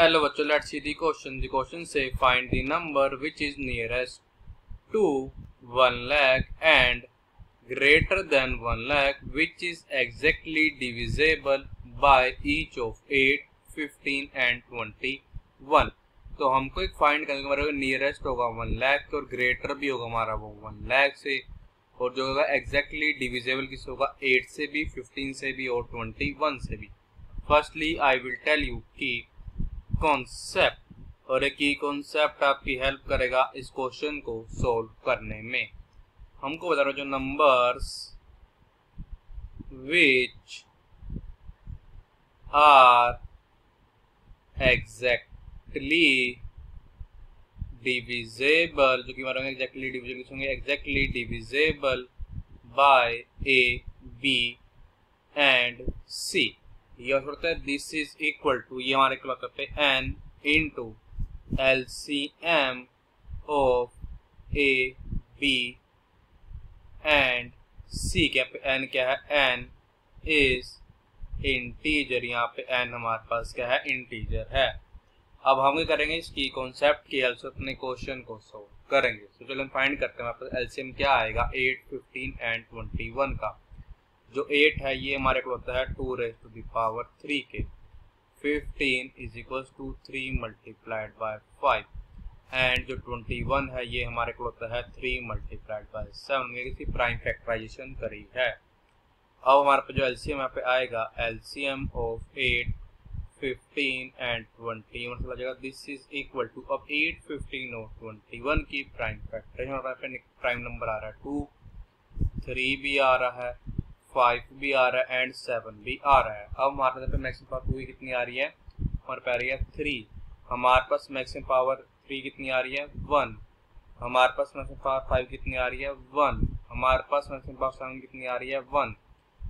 Hello बच्चों let's see the question the question से find the number which is nearest to one lakh and greater than one lakh which is exactly divisible by each of eight fifteen and twenty one तो हमको एक find करने के nearest होगा one lack और greater भी होगा हमारा वो वन लैक से। और जो होगा एग्जैक्टली डिविजेबल किस होगा? एट से भी फिफ्टीन से भी और ट्वेंटी वन से भी। Firstly I will tell you की कॉन्सेप्ट और एक की कॉन्सेप्ट आपकी हेल्प करेगा इस क्वेश्चन को सॉल्व करने में। हमको बता रहा जो numbers which are exactly divisible जो कि हमारा एग्जैक्टली डिविजेबल होंगे? Exactly divisible by A B and C ये और होता है दिस इज़ इक्वल टू ये हमारे होता है N into L C M of A B and C क्या पे एन क्या है? एन इज़ इंटीजर यहाँ पे एन हमारे पास क्या है? इंटीजर है। अब हम क्या करेंगे? इसकी कॉन्सेप्ट की हेल्प से अपने क्वेश्चन को सोल्व करेंगे। तो चलो हम फाइंड करते हैं। एलसीएम क्या आएगा? Eight fifteen and twenty one का। जो एट है, ये हमारे को होता है two raise to power three के fifteen is equal to three multiplied by five and जो ट्वेंटी वन है, ये हमारे को होता है थ्री मल्टीप्लाइड बाय सेवन में किसी प्राइम फैक्टराइजेशन करी है। अब हमारे पास जो एलसीएम यहाँ पे आएगा LCM of eight fifteen and twenty one मतलब जाएगा दिस इज़ इक्वल टू अब एट फिफ्टीन और ट्वेंटी वन की प्राइम फैक्टर प्राइम नंबर आ रहा है टू थ्री भी आ रहा है। फाइव भी आ रहा है एंड सेवन भी आ रहा है। अब हमारे पास मैक्सिमम पावर टू कितनी आ रही है? हमारे पास आ रही है थ्री हमारे पास मैक्सिमम पावर थ्री कितनी आ रही है? वन हमारे पास मैक्सिमम पावर फाइव कितनी आ रही है? वन हमारे पास मैक्सिमम पावर सेवन कितनी आ रही है? वन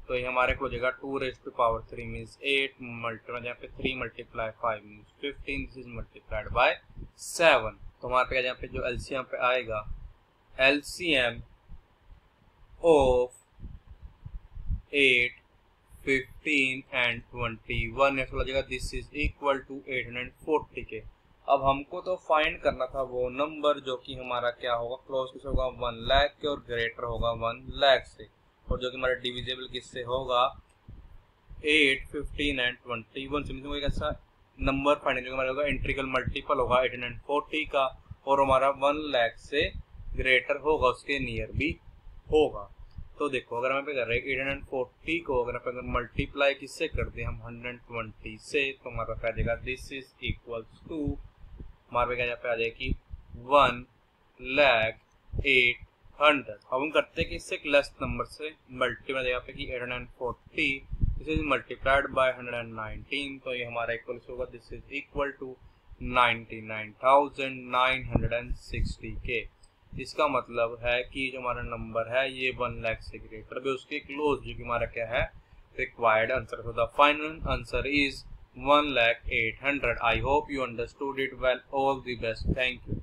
तो ये हमारे को हो जाएगा two raise to power three means eight multiply यहाँ पे three multiply five means fifteen this is multiplied by seven तो हमारे पास यहाँ पे जो एलसीएम पे आएगा LCM of eight fifteen and twenty one ऐसा लगेगा this is equal to eight hundred forty के अब हमको तो फाइंड करना था वो नंबर जो कि हमारा क्या होगा? क्लोज किस होगा? वन लैख के और ग्रेटर होगा वन लैख से। और जो कि हमारा डिविजेबल किससे होगा? Eight fifteen and twenty one से एक ऐसा नंबर फाइंड जो हमारा होगा इंट्रिकल मल्टीपल होगा एट हंड्रेड फोर्टी का। और हमारा वन लैख से ग्रेटर होगा, उसके नियर भी होगा। तो देखो, अगर हम पे कर रहे हैं एट हंड्रेड फोर्टी को, अगर आप अगर मल्टीप्लाई किससे कर दे हम हंड्रेड ट्वेंटी से तो हमारे पास आ जाएगा दिस इज़ इक्वल्स टू हमारे पास यहाँ पे आ जाएगी वन लैख एट हंड्रेड अब हम करते हैं कि इससे लेस नंबर से मल्टीप्लाई यहाँ पे कि eight hundred forty this is multiplied by hundred and nineteen तो ये हमारा इक्वल होगा this is equal to ninety nine thousand nine hundred and sixty के इसका मतलब है कि जो हमारा नंबर है, ये वन लैख से ग्रेटर भी उसके क्लोज जो कि हमारा क्या है required answer the final answer is one lakh eight hundred I hope you understood it well all the best thank you